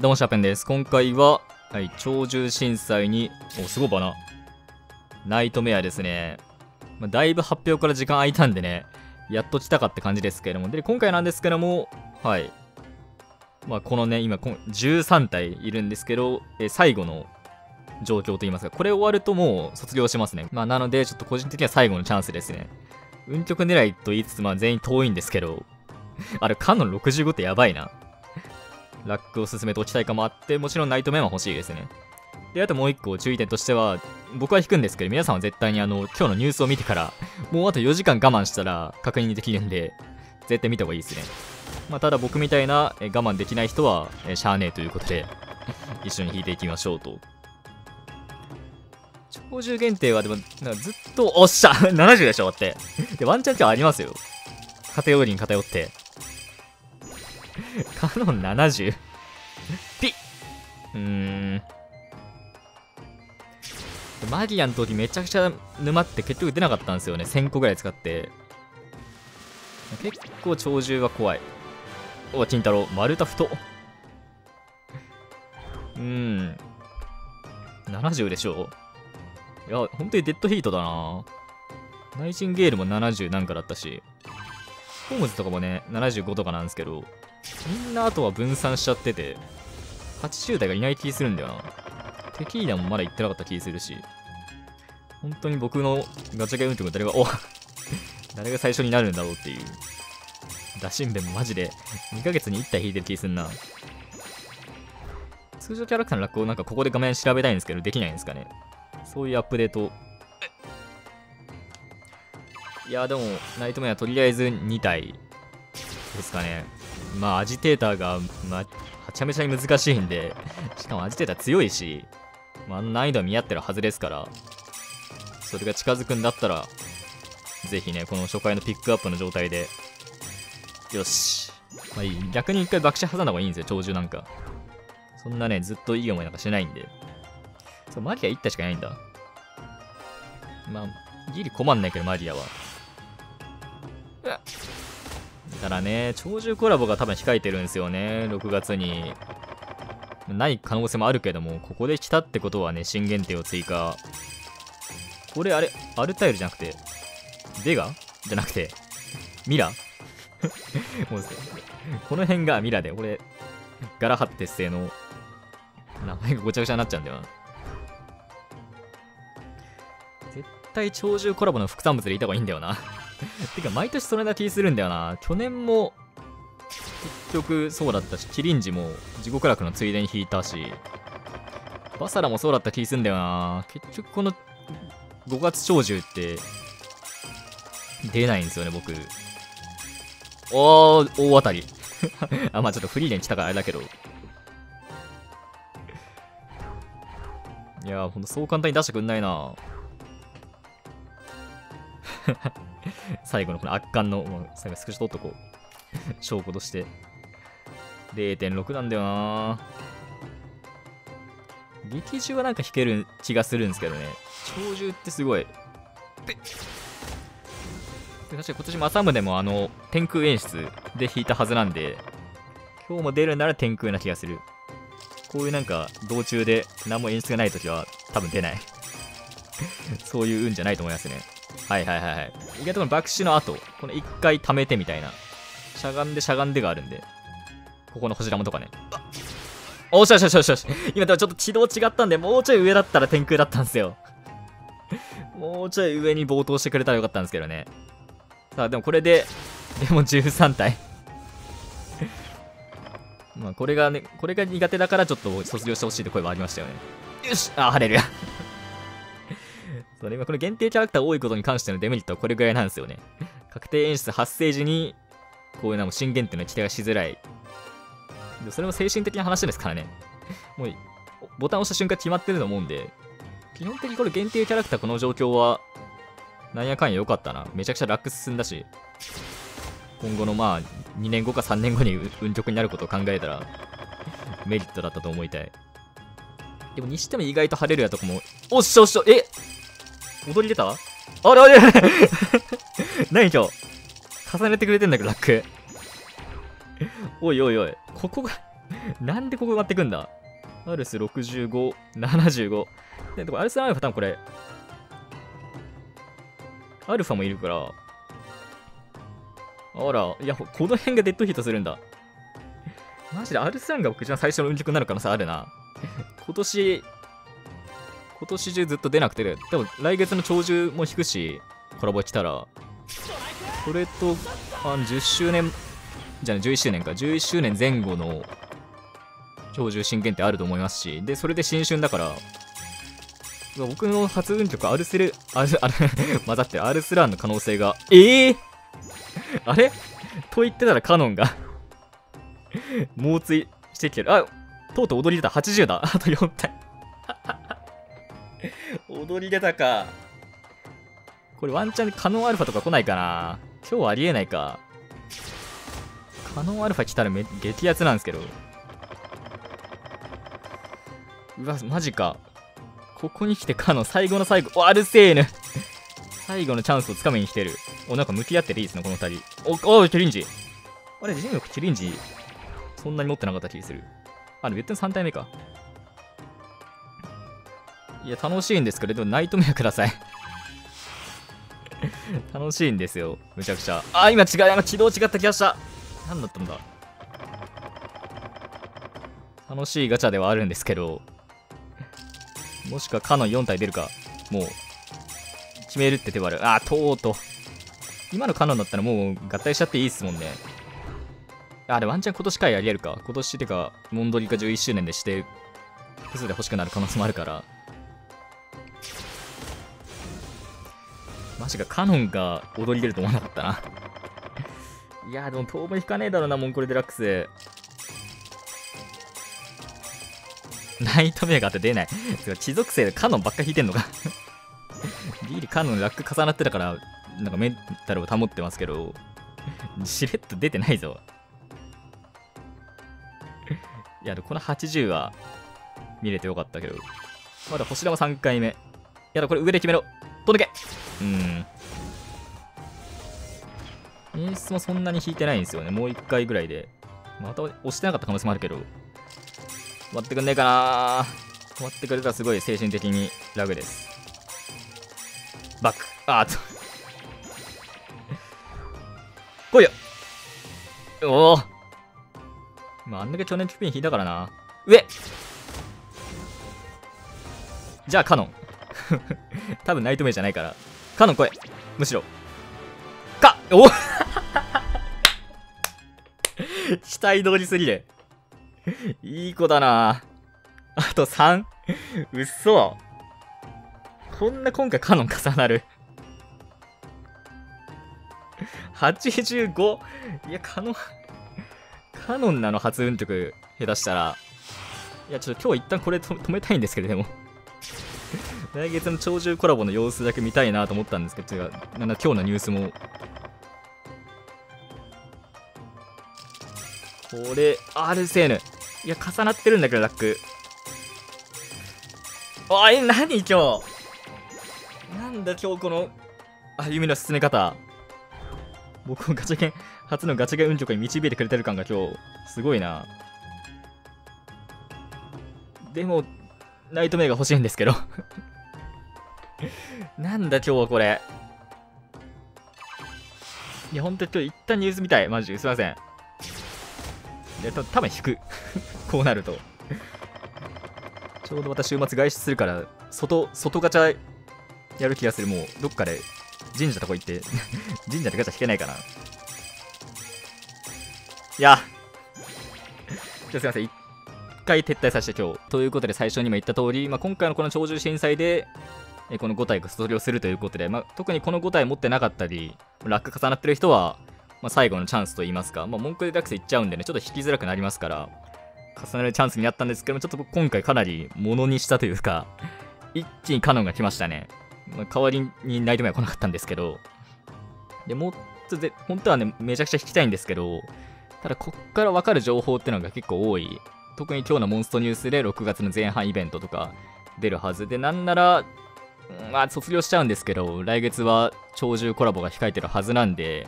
どうもシャーペンです。今回は、はい、鳥獣震災に、お、すごいバナ。ナイトメアですね。まあ、だいぶ発表から時間空いたんでね、やっと来たかって感じですけれども。で、今回なんですけども、はい。まあ、このね、今、13体いるんですけど、え最後の状況といいますか、これ終わるともう卒業しますね。まあ、なので、ちょっと個人的には最後のチャンスですね。運極狙いと言いつつ、まあ、全員遠いんですけど、あれ、カノン65ってやばいな。ラックを進めておきたいかもあって、もちろんナイトメンは欲しいですね。で、あともう一個注意点としては、僕は引くんですけど、皆さんは絶対にあの、今日のニュースを見てから、もうあと4時間我慢したら確認できるんで、絶対見た方がいいですね。まあ、ただ僕みたいな我慢できない人は、えしゃあねえということで一緒に引いていきましょうと。長寿限定はでも、なんかずっと、おっしゃ !70 でしょって。で、ワンチャン今日ありますよ。偏りに偏って。カノン 70? ピッうーん。マギアの時めちゃくちゃ沼って結局出なかったんですよね。1000個ぐらい使って。結構鳥獣は怖い。お、金太郎、丸太太。うーん。70でしょいや、本当にデッドヒートだなナイチンゲールも70なんかだったし、ホームズとかもね、75とかなんですけど、みんなあとは分散しちゃってて、80代がいない気するんだよな。テキーラもまだ行ってなかった気するし、本当に僕のガチャゲームって誰が、お 誰が最初になるんだろうっていう。打診弁もマジで2ヶ月に1体引いてる気すんな。通常キャラクターのラックをなんかここで画面調べたいんですけど、できないんですかね。そういうアップデート。いや、でも、ナイトメアとりあえず2体ですかね。まあ、アジテーターが、まあ、はちゃめちゃに難しいんで、しかもアジテーター強いし、まあ、難易度は見合ってるはずですから、それが近づくんだったら、ぜひね、この初回のピックアップの状態で、よし。まあいい。逆に一回爆死挟んだ方がいいんですよ、鳥獣なんか。そんなね、ずっといい思いなんかしないんで。そう、マリア1体しかないんだ。まあ、ギリ困んないけど、マリアは。だからね、鳥獣コラボが多分控えてるんですよね、6月に。ない可能性もあるけども、ここで来たってことはね、新限定を追加。これ、あれ、アルタイルじゃなくて、ベガ？じゃなくて、ミラ？もうこの辺がミラで、これ、ガラハッテ製の名前がごちゃごちゃになっちゃうんだよな。絶対鳥獣コラボの副産物でいた方がいいんだよな てか、毎年それな気するんだよな。去年も、結局そうだったし、キリンジも地獄楽のついでに引いたし、バサラもそうだった気するんだよな。結局この5月鳥獣って、出ないんですよね、僕。おー、大当たり。あ、まあちょっとフリーレン来たからあれだけど。いやほんとそう簡単に出してくんないな最後のこの圧巻の、もう最後スクショ取っとこう。証拠として。0.6なんだよな劇中はなんか弾ける気がするんですけどね。鳥獣ってすごい。で確かに今年もサムでもあの、天空演出で弾いたはずなんで、今日も出るなら天空な気がする。こういうなんか、道中で何も演出がない時は多分出ない そういう運じゃないと思いますね。はいはいはいはい。意外とこの爆死の後、この一回溜めてみたいな。しゃがんでしゃがんでがあるんで。ここの星玉とかね。おしよしよしよしよし。今でもちょっと軌道違ったんで、もうちょい上だったら天空だったんですよ。もうちょい上に冒頭してくれたらよかったんですけどね。さあ、でもこれで、でも13体まあ、これがね、これが苦手だからちょっと卒業してほしいって声もありましたよね。よしあ、晴れるや。それ今この限定キャラクター多いことに関してのデメリットはこれぐらいなんですよね。確定演出発生時に、こういうのも新限定の規定がしづらい。でそれも精神的な話ですからね。もう、ボタン押した瞬間決まってると思うんで、基本的にこれ限定キャラクターこの状況は、なんやかんや良かったな。めちゃくちゃラック進んだし、今後のまあ、2年後か3年後に運極になることを考えたら、メリットだったと思いたい。でもにしても意外と晴れるやとこも、おっしょおっしょ、え踊り出た？あれあれ 何今日？重ねてくれてんだけど、ラック。おいおいおい、ここがなんでここ埋まってくんだ？アルス65、75。で、でもアルスアルファ多分これ、アルファもいるから、あら、いや、この辺がデッドヒートするんだ。マジでアルスランが僕一番最初の運曲になる可能性あるな。今年、今年中ずっと出なくて、でも来月の長寿も引くし、コラボ来たら、これと、あ10周年、じゃあ11周年か、11周年前後の長寿新限定あると思いますし、で、それで新春だから、僕の初運曲アルセル、アル、あれ、混ざってアルスランの可能性が、ええー、あれ？と言ってたらカノンが。猛追してきてる。あ、とうとう踊り出た。80だ。あと4体。踊り出たか。これワンチャンカノンアルファとか来ないかな今日はありえないか。カノンアルファ来たらめ激アツなんですけど。うわ、マジか。ここに来てカノン最後の最後。お、アルセーヌ最後のチャンスをつかみに来てる。お、なんか向き合ってていいですね、この二人。お、お、チリンジ。あれ、ジンヨクチリンジ、そんなに持ってなかった気がする。あ、でも言っても3体目か。いや、楽しいんですけど、でもナイトメアください 楽しいんですよ、むちゃくちゃ。あ、今違う、今軌道違った気がした。何だったんだ楽しいガチャではあるんですけど、もしくはカノン4体出るか、もう、決めるって手はある。あ、とうとう。今のカノンだったらもう合体しちゃっていいっすもんね。あれ、ワンチャン今年回ありえるか。今年ってか、モンドリが11周年でして、複数で欲しくなる可能性もあるから。マジか、カノンが踊り出ると思わなかったないやでも当分引かねえだろうな、モンコレデラックス。ナイトメーカーって出ない。地属性でカノンばっか引いてんのかギリカノンラック重なってたから、なんかメンタルを保ってますけど、しれっと出てないぞ。いや、この80は見れてよかったけど、まだ星玉3回目。やだ、これ上で決めろ。飛んでけうん。演出もそんなに引いてないんですよね。もう1回ぐらいで。また押してなかった可能性もあるけど。止まってくんねえかな止まってくれたらすごい精神的にラグです。バック。あーっと 来いよおおまあ、あんだけ去年キピン引いたからな。上じゃあカノン。多分ナイトメイじゃないから。カノン来い。むしろ。かお 期待通りすぎで。いい子だなあと 3? うっそ。こんな今回カノン重なる。85? いや、カノンカノンなの初運曲下手したら。いや、ちょっと今日一旦これ止めたいんですけれど、も。来月の鳥獣コラボの様子だけ見たいなと思ったんですけど、違う。なん今日のニュースも。これ、アルセーヌ。いや、重なってるんだけど、ラック。おい、何今日？なんだ今日この歩みの進め方。僕をガチャケン初のガチャゲ運曲に導いてくれてる感が今日、すごいな。でも、ナイトメイが欲しいんですけど なんだ今日はこれ。いや、ほんと今日一旦ニュース見たい。マジですいません。で、た多分引く。こうなると。ちょうど私週末外出するから、外、外ガチャやる気がする。もう、どっかで神社とこ行って 神社でガチャ引けないかな。いや。じゃすいません。一回撤退させて今日。ということで最初にも言った通り、まあ、今回のこの鳥獣震災で、えこの5体が卒業するということで、まあ、特にこの5体持ってなかったり、ラック重なってる人は、まあ、最後のチャンスと言いますか、まあ、文句でダックスいっちゃうんでね、ちょっと引きづらくなりますから、重ねるチャンスになったんですけども、ちょっと今回かなりものにしたというか、一気にカノンが来ましたね。まあ、代わりにナイトメア来なかったんですけど、で、もっとで、本当はね、めちゃくちゃ引きたいんですけど、ただこっから分かる情報ってのが結構多い。特に今日のモンストニュースで6月の前半イベントとか出るはずで、なんなら、まあ卒業しちゃうんですけど、来月は鳥獣コラボが控えてるはずなんで、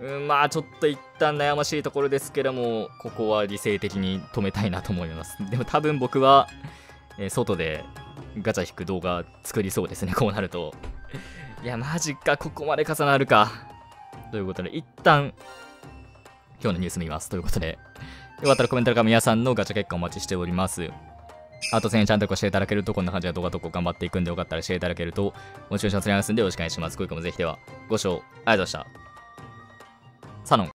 うん、まあちょっと一旦悩ましいところですけども、ここは理性的に止めたいなと思います。でも多分僕は、えー外でガチャ引く動画作りそうですね、こうなると。いや、マジか、ここまで重なるか。ということで、一旦、今日のニュース見ます。ということで、よかったらコメント欄から皆さんのガチャ結果お待ちしております。あと1000円チャンネルしていただけると、こんな感じで動画投稿頑張っていくんで、よかったらしていただけると、モチベーションつりますんでよろしくお願いします。これからもぜひでは、ご視聴ありがとうございました。サノン。